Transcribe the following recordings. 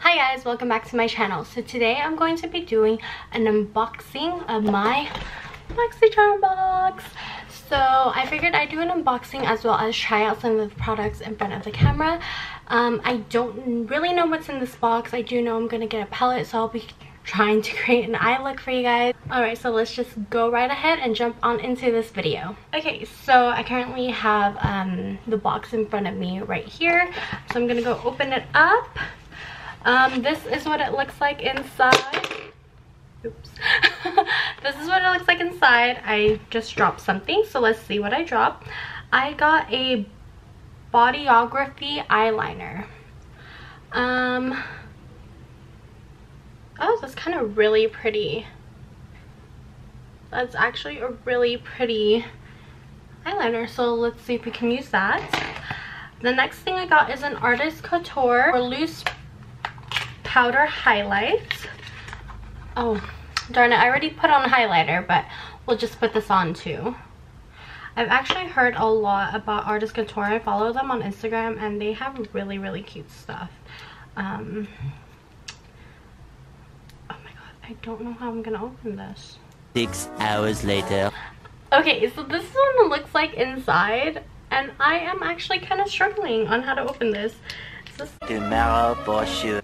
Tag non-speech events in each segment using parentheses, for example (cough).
Hi guys, welcome back to my channel. So today I'm going to be doing an unboxing of my BoxyCharm box. So I figured I'd do an unboxing as well as try out some of the products in front of the camera. Um, I don't really know what's in this box. I do know I'm going to get a palette so I'll be trying to (laughs) create an eye look for you guys. Alright, so let's just go right ahead and jump on into this video. Okay, so I currently have um, the box in front of me right here. So I'm going to go open it up. Um, this is what it looks like inside. Oops. (laughs) this is what it looks like inside. I just dropped something, so let's see what I dropped. I got a Bodyography eyeliner. Um, oh, that's kind of really pretty. That's actually a really pretty eyeliner, so let's see if we can use that. The next thing I got is an Artist Couture or loose powder highlight. Oh, darn it. I already put on highlighter, but we'll just put this on too. I've actually heard a lot about Artist Couture. I follow them on Instagram and they have really, really cute stuff. Um, oh my god, I don't know how I'm going to open this. Six hours later. Okay, so this is what it looks like inside. And I am actually kind of struggling on how to open this. this Tomorrow for sure.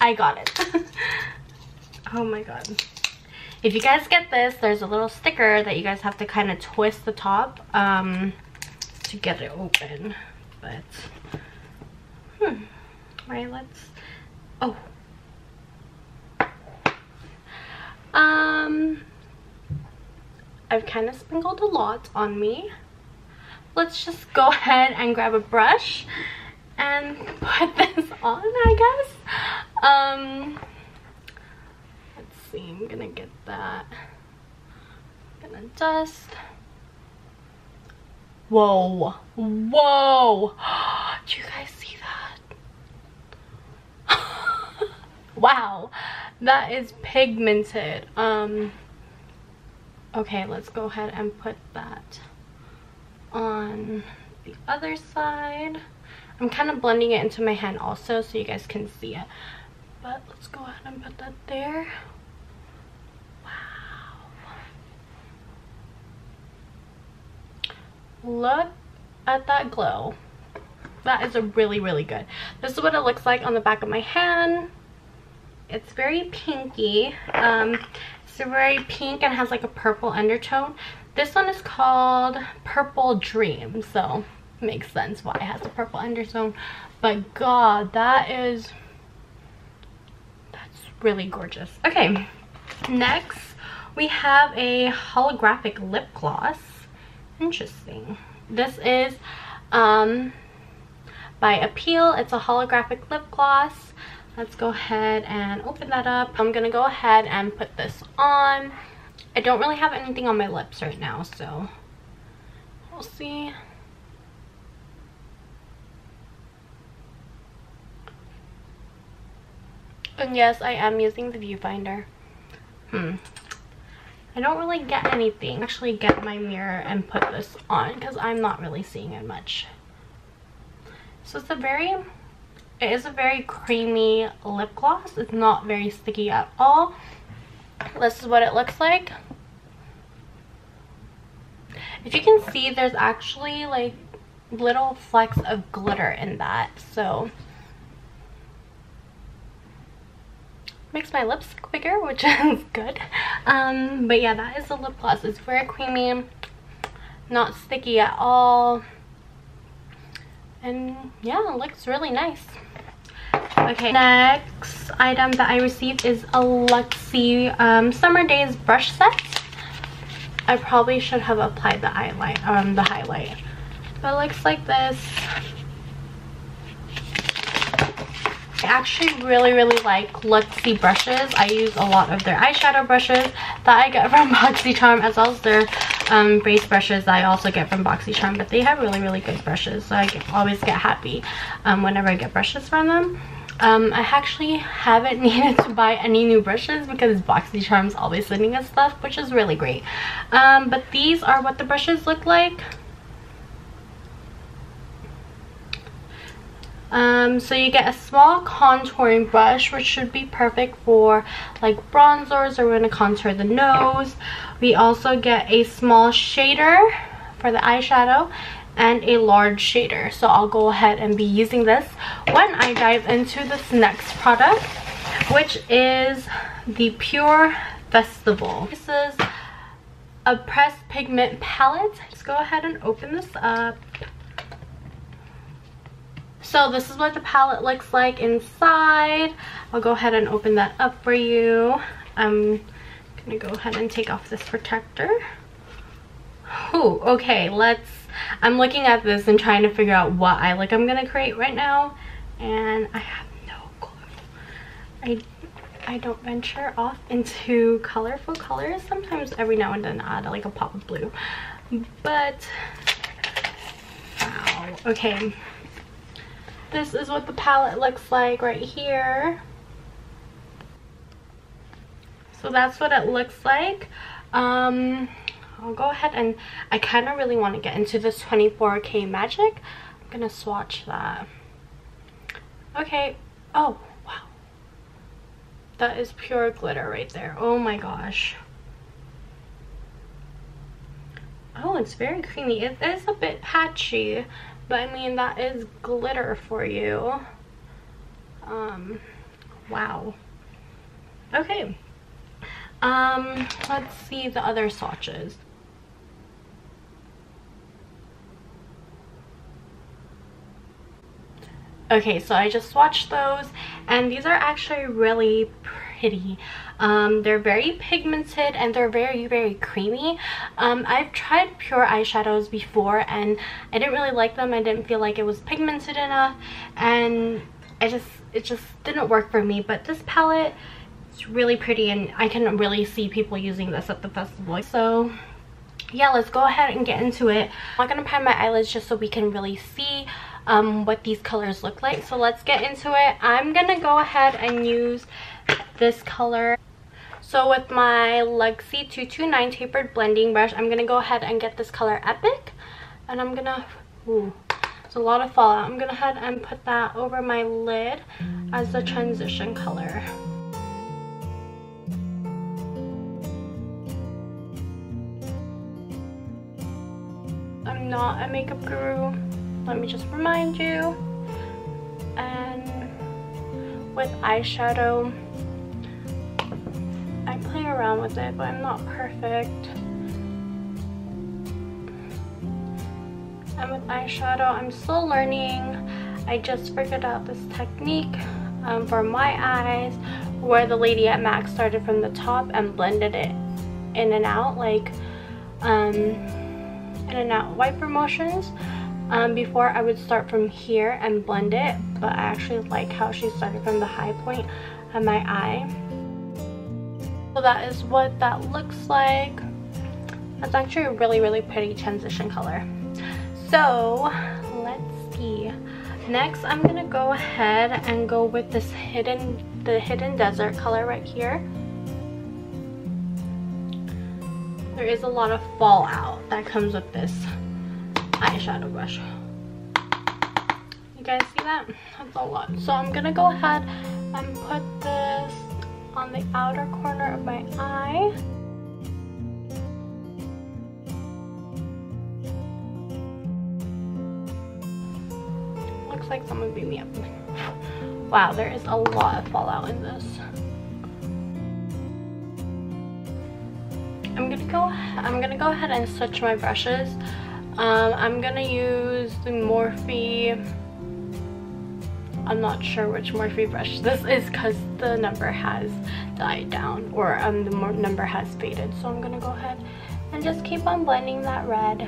I got it. (laughs) oh my god. If you guys get this, there's a little sticker that you guys have to kind of twist the top um, to get it open. But, hmm. Right, let's, oh. Um, I've kind of sprinkled a lot on me. Let's just go ahead and grab a brush and (laughs) put this on, I guess. Um, let's see, I'm gonna get that. I'm gonna dust. Whoa, whoa! (gasps) Do you guys see that? (laughs) wow, that is pigmented. Um, okay, let's go ahead and put that on the other side. I'm kind of blending it into my hand also so you guys can see it. But let's go ahead and put that there. Wow. Look at that glow. That is a really, really good. This is what it looks like on the back of my hand. It's very pinky. Um, it's very pink and has like a purple undertone. This one is called Purple Dream. So makes sense why it has a purple undertone but god that is really gorgeous. Okay next we have a holographic lip gloss. Interesting. This is um by appeal. It's a holographic lip gloss. Let's go ahead and open that up. I'm gonna go ahead and put this on. I don't really have anything on my lips right now so we'll see And yes, I am using the viewfinder. Hmm. I don't really get anything. Actually get my mirror and put this on because I'm not really seeing it much. So it's a very, it is a very creamy lip gloss. It's not very sticky at all. This is what it looks like. If you can see, there's actually like little flecks of glitter in that. So makes my lips bigger which (laughs) is good. Um but yeah that is the lip gloss. It's very creamy not sticky at all. And yeah it looks really nice. Okay next item that i received is a luxie um, summer days brush set. I probably should have applied the highlight um the highlight. But it looks like this I actually really, really like Luxie brushes. I use a lot of their eyeshadow brushes that I get from (laughs) BoxyCharm as well as their um, base brushes I also get from BoxyCharm. But they have really, really good brushes. So I get, always get happy um, whenever I get brushes from them. Um, I actually haven't (laughs) needed to buy any new brushes because BoxyCharm's always sending us stuff, which is really great. Um, but these are what the brushes look like. Um, so you get a small contouring brush, which should be perfect for like bronzers or we're gonna contour the nose. We also get a small shader for the eyeshadow and a large shader. So I'll go ahead and be using this when I dive into this next product, which is the PÜR Festival. This is a pressed pigment palette. Let's go ahead and open this up. So this is what the palette looks like inside. I'll go ahead and open that up for you. I'm gonna go ahead and take off this protector. Oh, okay, let's, I'm looking at this and trying to figure out what eye look I'm gonna create right now. And I have no clue. I, I don't venture off into colorful colors. Sometimes every now and then I add like a pop of blue. But, wow, okay this is what the palette looks like right here. So that's what it looks like. Um i'll go ahead and i kind of really want to get into this 24k magic. I'm gonna swatch that. Okay. Oh wow. That is pure glitter right there. Oh my gosh. Oh it's very creamy. It is a bit patchy but I mean, that is glitter for you. Um, wow. Okay. Um, let's see the other swatches. Okay, so I just swatched those and these are actually really pretty. Um, they're very pigmented and they're very, very creamy. Um, I've tried PÜR eyeshadows before and I didn't really like them. I didn't feel like it was pigmented enough and I just, it just didn't work for me. But this palette is really pretty and I can really see people using this at the festival. So yeah, let's go ahead and get into it. I'm not going to prime my eyelids just so we can really see um, what these colors look like. So let's get into it. I'm going to go ahead and use this color. So with my Luxie 229 tapered blending brush, I'm going to go ahead and get this color Epic. And I'm going to, ooh, it's a lot of fallout. I'm going to head and put that over my lid as the transition color. I'm not a makeup guru, let me just remind you. And with eyeshadow, around with it, but I'm not perfect. And with eyeshadow, I'm still learning. I just figured out this technique um, for my eyes where the lady at MAC started from the top and blended it in and out like um, in and out wiper motions. Um, before I would start from here and blend it, but I actually like how she started from the high point of my eye. So that is what that looks like. That's actually a really, really pretty transition color. So let's see. Next, I'm gonna go ahead and go with this hidden, the hidden desert color right here. There is a lot of fallout that comes with this eyeshadow brush. You guys see that? That's a lot. So I'm gonna go ahead and put this on the outer corner of my eye. Looks like someone beat me up. (laughs) Wow, there is a lot of fallout in this. I'm gonna go I'm gonna go ahead and switch my brushes. Um, I'm gonna use the Morphe I'm not sure which Morphe brush this is because the number has died down or um, the number has faded. So I'm gonna go ahead and just keep on blending that red.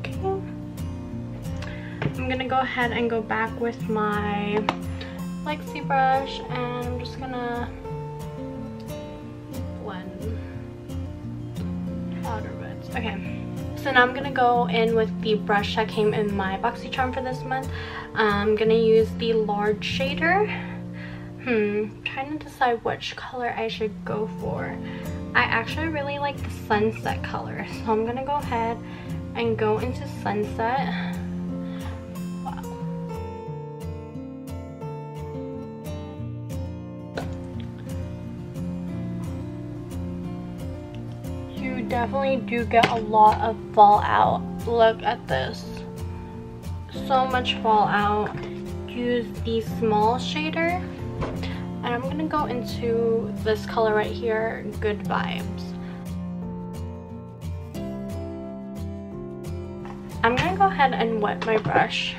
Okay. I'm gonna go ahead and go back with my Luxie brush and I'm just gonna Okay, so now I'm gonna go in with the brush that came in my BoxyCharm for this month. I'm gonna use the large shader. Hmm, trying to decide which color I should go for. I actually really like the sunset color. So I'm gonna go ahead and go into sunset. Definitely do get a lot of fallout. Look at this. So much fallout. Use the small shader and I'm gonna go into this color right here, Good Vibes. I'm gonna go ahead and wet my brush.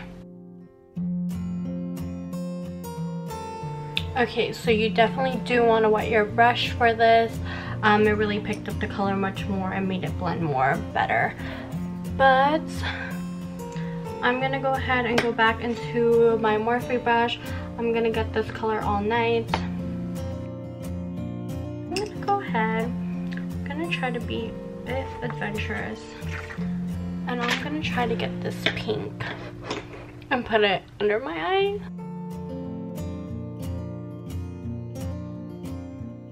Okay, so you definitely do want to wet your brush for this. Um, it really picked up the color much more and made it blend more better. But I'm gonna go ahead and go back into my Morphe brush. I'm gonna get this color all night. I'm gonna go ahead. I'm gonna try to be a bit adventurous. And I'm gonna try to get this pink and put it under my eye.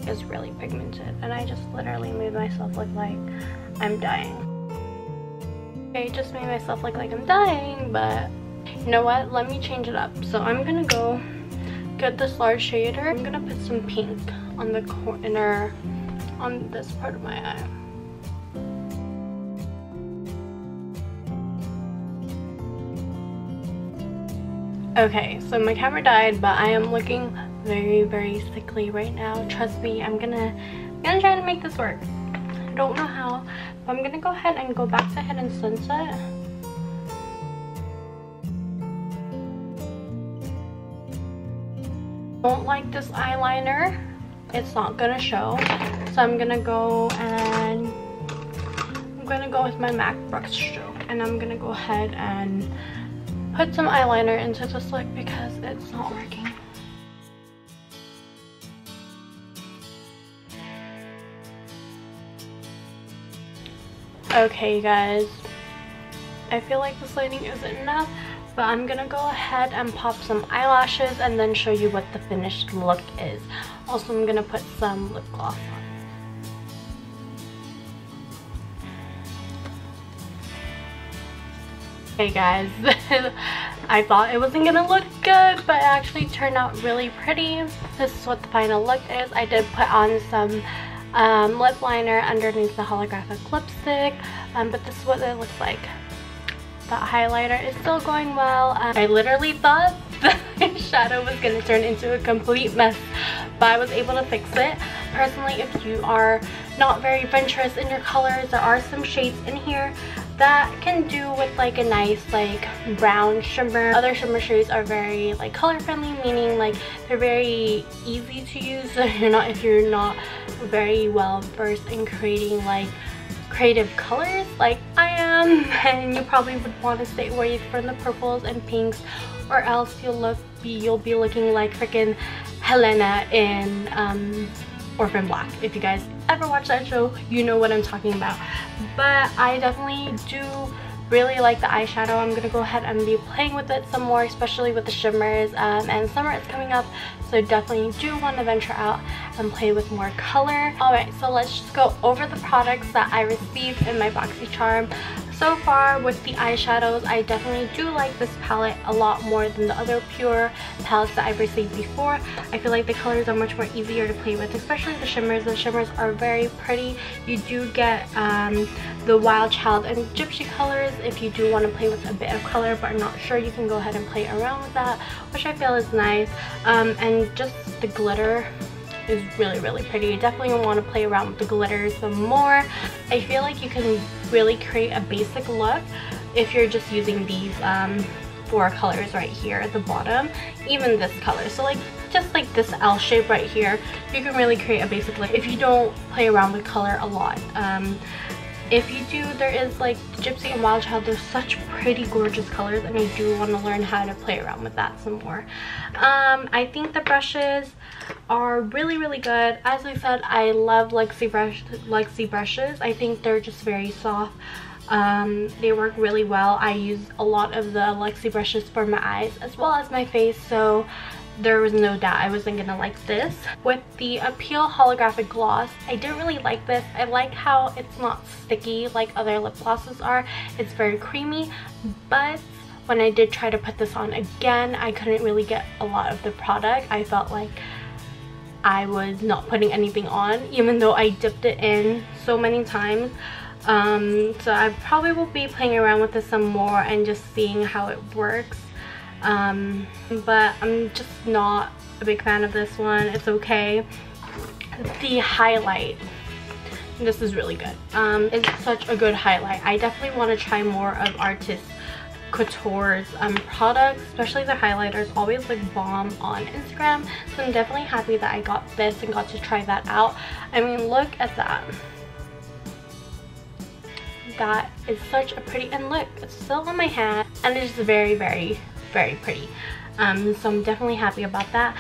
It's really pigmented and I just literally made myself look like I'm dying. I just made myself look like I'm dying, but you know what? Let me change it up. So I'm gonna go get this large shader. I'm gonna put some pink on the corner, on this part of my eye. Okay, so my camera died, but I am looking very, very sickly right now. Trust me, I'm gonna, I'm gonna try to make this work. I don't know how, but I'm gonna go ahead and go back to Head and Sunset. Don't like this eyeliner. It's not gonna show. So I'm gonna go and I'm gonna go with my MAC brush stroke and I'm gonna go ahead and put some eyeliner into this look because it's not working. Okay guys, I feel like this lighting isn't enough, but I'm gonna go ahead and pop some eyelashes and then show you what the finished look is. Also, I'm gonna put some lip gloss on. Hey guys, (laughs) I thought it wasn't gonna look good, but it actually turned out really pretty. This is what the final look is. I did put on some um, lip liner underneath the holographic lipstick um, but this is what it looks like. The highlighter is still going well. Um, I literally thought (laughs) the shadow was gonna turn into a complete mess but I was able to fix it. Personally if you are not very adventurous in your colors there are some shades in here that can do with like a nice like brown shimmer. Other shimmer shades are very like color friendly meaning like they're very easy to use (laughs) so you're not if you're not very well versed in creating like creative colors like I am (laughs) and you probably would want to stay away from the purples and pinks or else you'll look be you'll be looking like freaking Helena in um, Orphan Black. If you guys ever watched that show, you know what I'm talking about. But I definitely do really like the eyeshadow. I'm going to go ahead and be playing with it some more, especially with the shimmers. Um, and summer is coming up, so definitely do want to venture out and play with more color. Alright, so let's just go over the products that I received in my BoxyCharm. So far with the eyeshadows, I definitely do like this palette a lot more than the other PÜR palettes that I've received before. I feel like the colors are much more easier to play with, especially the shimmers. The shimmers are very pretty. You do get um, the Wild Child and Gypsy colors if you do want to play with a bit of color but are not sure you can go ahead and play around with that which I feel is nice um, and just the glitter is really really pretty definitely want to play around with the glitter some more I feel like you can really create a basic look if you're just using these um, four colors right here at the bottom even this color. So like just like this L shape right here you can really create a basic look if you don't play around with color a lot. Um, if you do there is like gypsy and wild child there's such pretty gorgeous colors and i do want to learn how to play around with that some more. Um, i think the brushes are really really good. As i said i love luxie brush luxie brushes. I think they're just very soft. Um, they work really well. I use a lot of the luxie brushes for my eyes as well as my face so there was no doubt I wasn't gonna like this. With the Appeal Holographic Gloss, I didn't really like this. I like how it's not sticky like other lip glosses are. It's very creamy, but when I did try to put this on again, I couldn't really get a lot of the product. I felt like I was not putting anything on, even though I dipped it in so many times. Um, so I probably will be playing around with this some more and just seeing how it works um, but I'm just not a big fan of this one. It's okay. The highlight. This is really good. Um, it's such a good highlight. I definitely want to try more of Artist Couture's um, products, especially the highlighters, always like bomb on Instagram. So I'm definitely happy that I got this and got to try that out. I mean, look at that. That is such a pretty and look it's still on my hand. And it's very very very pretty. Um, so i'm definitely happy about that.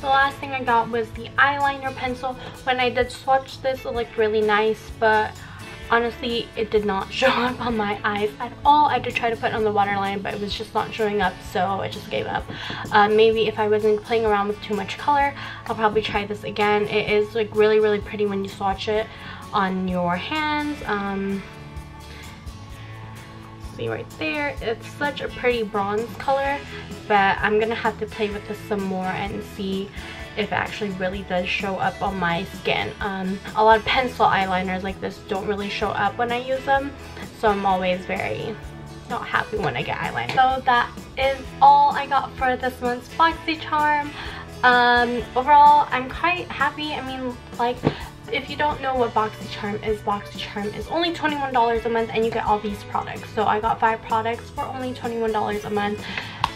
The last thing i got was the eyeliner pencil. When i did swatch this it looked really nice but honestly it did not (laughs) show up on my eyes at all. I did try to put on the waterline but it was just not showing up so i just gave up. Uh, maybe if i wasn't playing around with too much color i'll probably try this again. It is like really really pretty when you swatch it on your hands. Um, see right there. It's such a pretty bronze color but i'm gonna have to play with this some more and see if it actually really does show up on my skin. Um, a lot of pencil eyeliners like this don't really show up when i use them so i'm always very not happy when i get eyeliner. So that is all i got for this month's boxycharm um overall i'm quite happy. I mean like if you don't know what BoxyCharm is, BoxyCharm is only $21 a month and you get all these products. So I got five products for only $21 a month.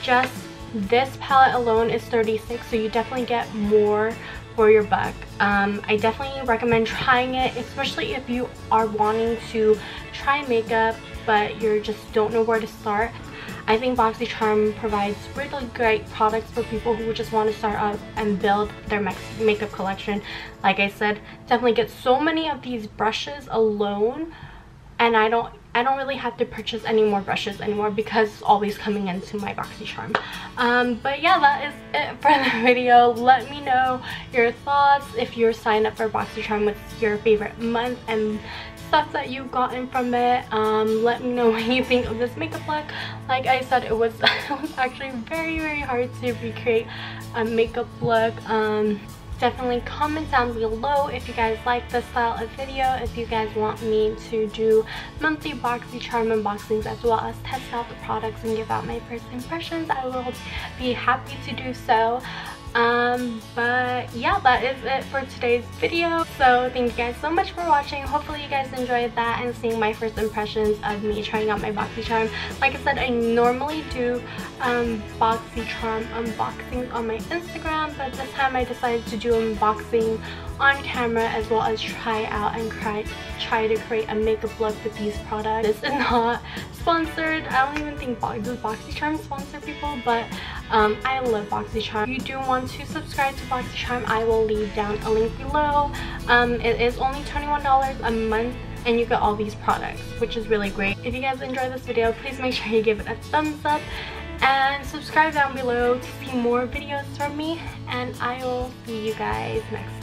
Just this palette alone is 36 so you definitely get more for your buck. Um, I definitely recommend (laughs) trying it, especially if you are wanting to try makeup but you just don't know where to start. I think BoxyCharm provides really great products for people who just want to start up and build their makeup collection. Like I said, definitely get so many of these brushes alone and I don't I don't really have to purchase any more brushes anymore because it's always coming into my BoxyCharm. Um, but yeah, that is it for the (laughs) video. Let me know your thoughts if you're signed up for BoxyCharm, what's your favorite month and stuff that you've gotten from it um, let me know (laughs) what you think of this makeup look. Like i said it was (laughs) it was actually very very hard to recreate a makeup look. Um, definitely comment down below if you guys like this style of video if you guys want me to do monthly boxycharm unboxings as well as test out the products and give out my first impressions i will be happy to do so um but yeah that is it for today's video. So thank you guys so much for watching. Hopefully you guys enjoyed that and seeing my first impressions of me trying out my boxycharm like i said i normally do um boxycharm unboxings on my instagram but this time i decided to do unboxing on camera as well as try out and try, try to create a makeup look with these products. This is not sponsored. I don't even think Bo BoxyCharm sponsor people, but um, I love BoxyCharm. If you do want to subscribe to BoxyCharm, I will leave down a link below. Um, it is only $21 a month and you get all these products which is really great if you guys enjoyed this video please make sure you give it a thumbs up and subscribe down below to see more videos from me and i will see you guys next